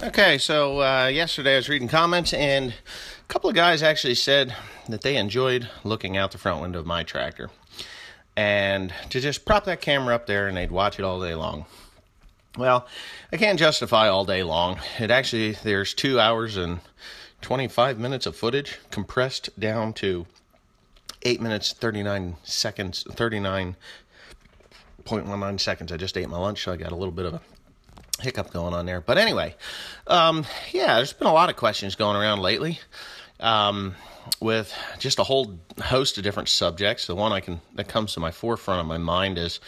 Okay, so uh, yesterday I was reading comments, and a couple of guys actually said that they enjoyed looking out the front window of my tractor and to just prop that camera up there and they'd watch it all day long. Well, I can't justify all day long. It actually, there's two hours and 25 minutes of footage compressed down to 8 minutes 39 seconds 39.19 seconds i just ate my lunch so i got a little bit of a hiccup going on there. But anyway, um, yeah, there's been a lot of questions going around lately um, with just a whole host of different subjects. The one I can that comes to my forefront of my mind is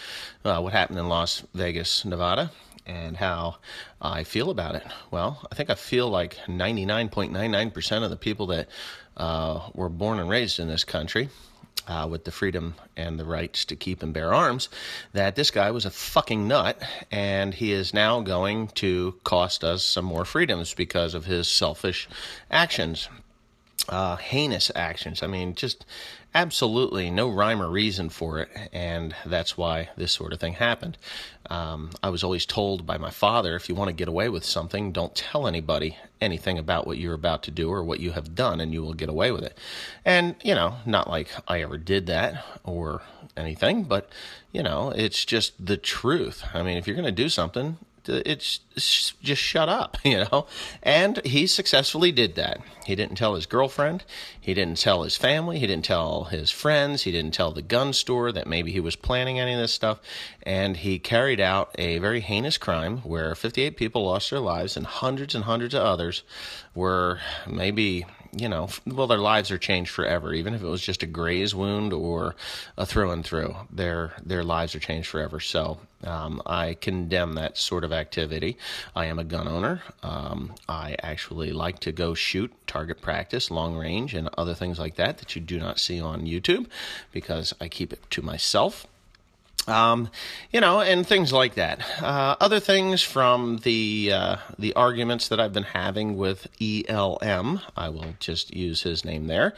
uh, what happened in Las Vegas, Nevada. And how I feel about it. Well, I think I feel like 99.99% of the people that uh, were born and raised in this country uh, with the freedom and the rights to keep and bear arms, that this guy was a fucking nut, and he is now going to cost us some more freedoms because of his selfish actions, uh, heinous actions. I mean, just absolutely no rhyme or reason for it, and that's why this sort of thing happened. Um, I was always told by my father if you want to get away with something, don't tell anybody anything about what you're about to do or what you have done, and you will get away with it. And, you know, not like I ever did that or anything, but, you know, it's just the truth. I mean, if you're going to do something, it's, just shut up, you know. And he successfully did that. He didn't tell his girlfriend, he didn't tell his family, he didn't tell his friends, he didn't tell the gun store that maybe he was planning any of this stuff, and he carried out a very heinous crime where 58 people lost their lives and hundreds and hundreds of others were maybe you know, well, their lives are changed forever. Even if it was just a graze wound or a through and through, their their lives are changed forever. So um, I condemn that sort of activity. I am a gun owner. Um, I actually like to go shoot target practice, long range, and other things like that that you do not see on YouTube because I keep it to myself. Um, you know, and things like that. Uh, other things from the uh, the arguments that I've been having with ELM. I will just use his name there.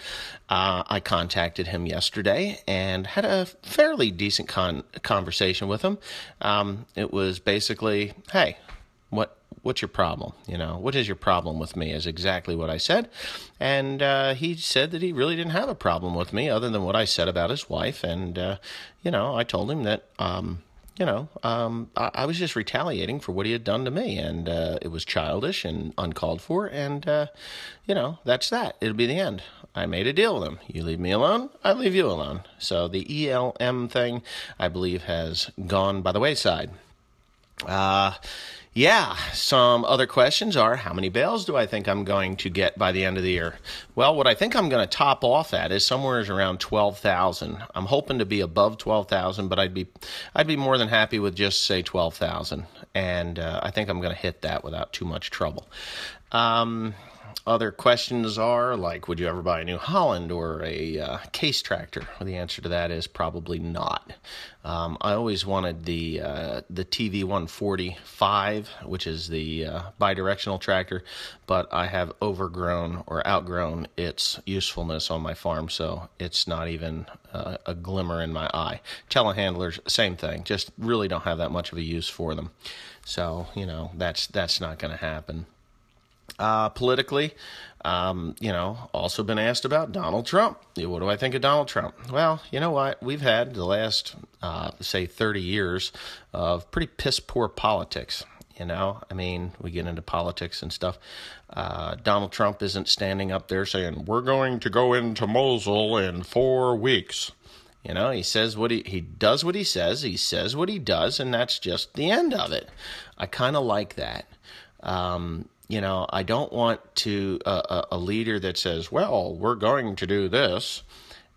Uh, I contacted him yesterday and had a fairly decent con- conversation with him. Um, it was basically, hey, what what's your problem? You know, what is your problem with me? Is exactly what I said. And uh, he said that he really didn't have a problem with me other than what I said about his wife. And, uh, you know, I told him that, um, you know, um, I, I, was just retaliating for what he had done to me. And uh, it was childish and uncalled for. And, uh, you know, that's that. It'll be the end. I made a deal with him. You leave me alone, I leave you alone. So the ELM thing, I believe, has gone by the wayside. Uh, yeah, some other questions are how many bales do I think I'm going to get by the end of the year? Well, what I think I'm going to top off at is somewhere around 12,000. I'm hoping to be above 12,000, but I'd be I'd be more than happy with just say 12,000. And uh, I think I'm going to hit that without too much trouble. Um, other questions are like, would you ever buy a New Holland or a uh, case tractor? Well, the answer to that is probably not. Um, I always wanted the uh, the TV 145, which is the uh, bidirectional tractor, but I have overgrown or outgrown its usefulness on my farm, so it's not even uh, a glimmer in my eye. Telehandlers, same thing, just really don't have that much of a use for them. So you know that's that's not going to happen uh, politically. Um, you know, also been asked about Donald Trump. What do I think of Donald Trump? Well, you know what? We've had the last, uh, say, 30 years of pretty piss poor politics. You know, I mean, we get into politics and stuff. Uh, Donald Trump isn't standing up there saying, We're going to go into Mosul in four weeks. You know, he says what he he does what he says, he says what he does, and that's just the end of it. I kind of like that. Um, you know, I don't want to uh, a leader that says, "Well, we're going to do this,"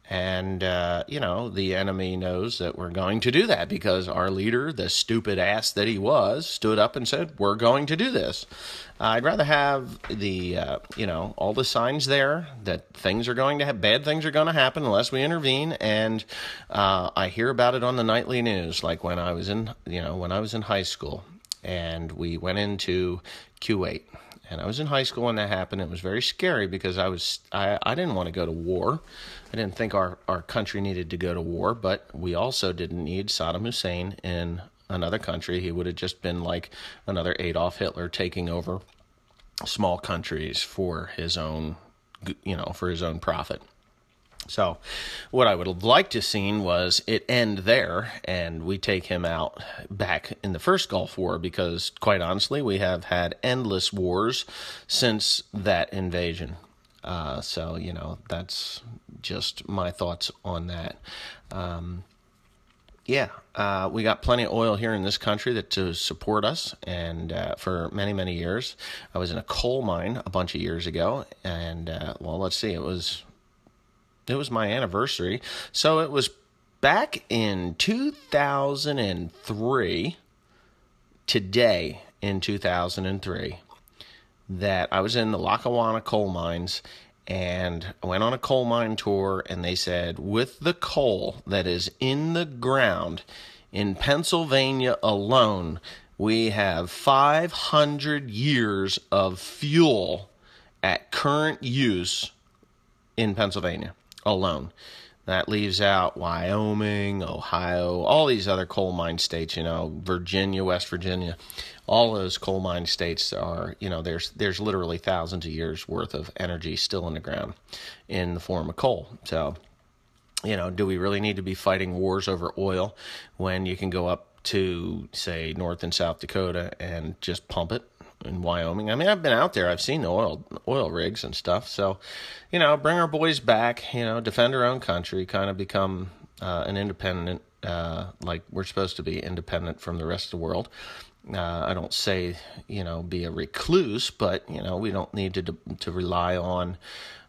and uh, you know, the enemy knows that we're going to do that because our leader, the stupid ass that he was, stood up and said, "We're going to do this." I'd rather have the uh, you know all the signs there that things are going to have bad things are going to happen unless we intervene, and uh, I hear about it on the nightly news, like when I was in you know when I was in high school and we went into Kuwait and I was in high school when that happened. It was very scary because I was I, I didn't want to go to war. I didn't think our, our country needed to go to war, but we also didn't need Saddam Hussein in another country. He would have just been like another Adolf Hitler taking over small countries for his own, you know, for his own profit. So, what I would have liked to seen was it end there, and we take him out back in the first Gulf War because, quite honestly, we have had endless wars since that invasion. Uh, so, you know, that's just my thoughts on that. Um, yeah, uh, we got plenty of oil here in this country that to support us, and uh, for many many years, I was in a coal mine a bunch of years ago, and uh, well, let's see, it was it was my anniversary, so it was back in two thousand and three. Today in two thousand and three, that I was in the Lackawanna coal mines and I went on a coal mine tour, and they said, with the coal that is in the ground in Pennsylvania alone, we have 500 years of fuel at current use in Pennsylvania alone. That leaves out Wyoming, Ohio, all these other coal mine states, you know, Virginia, West Virginia. All those coal mine states are, you know, there's there's literally thousands of years worth of energy still in the ground in the form of coal. So, you know, do we really need to be fighting wars over oil when you can go up to say North and South Dakota and just pump it in Wyoming. I mean, I've been out there. I've seen the oil oil rigs and stuff. So, you know, bring our boys back. You know, defend our own country. Kind of become uh, an independent, uh, like we're supposed to be independent from the rest of the world. Uh, I don't say you know be a recluse, but you know we don't need to to rely on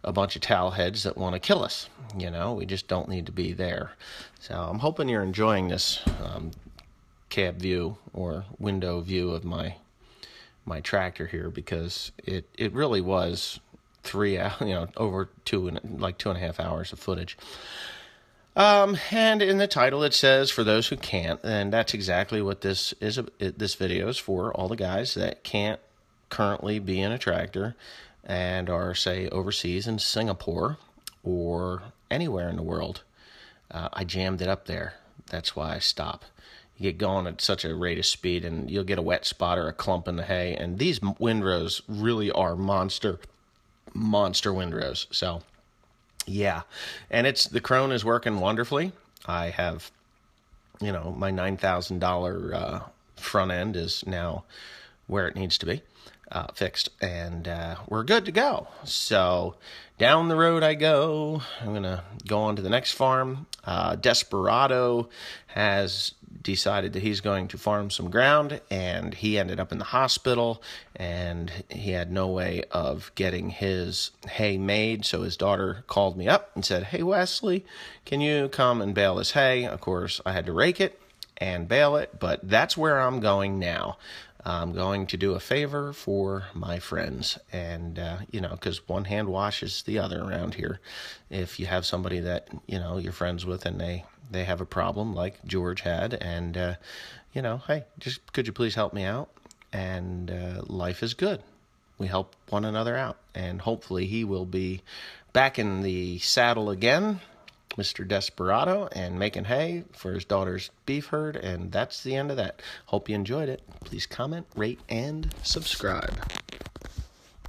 a bunch of towel heads that want to kill us. You know, we just don't need to be there. So I'm hoping you're enjoying this um, cab view or window view of my my tractor here because it it really was three you know over two and like two and a half hours of footage. Um, and in the title it says for those who can't, and that's exactly what this is. This video is for all the guys that can't currently be in a tractor and are say overseas in Singapore or anywhere in the world. Uh, I jammed it up there. That's why I stop you get going at such a rate of speed and you'll get a wet spot or a clump in the hay. And these windrows really are monster monster windrows so yeah. And it's the Krone is working wonderfully. I have you know my $9000 uh, front end is now where it needs to be uh, fixed, and uh, we're good to go. So down the road I go. I'm gonna go on to the next farm. Uh, Desperado has decided that he's going to farm some ground, and he ended up in the hospital, and he had no way of getting his hay made. So his daughter called me up and said, "Hey Wesley, can you come and bale this hay?" Of course, I had to rake it and bale it, but that's where I'm going now. I'm going to do a favor for my friends. And, uh, you know, because one hand washes the other around here. If you have somebody that, you know, you're friends with and they, they have a problem like George had, and, uh, you know, hey, just could you please help me out? And uh, life is good. We help one another out. And hopefully he will be back in the saddle again Mr. Desperado and making hay for his daughter's beef herd. And that's the end of that. Hope you enjoyed it. Please comment, rate, and subscribe.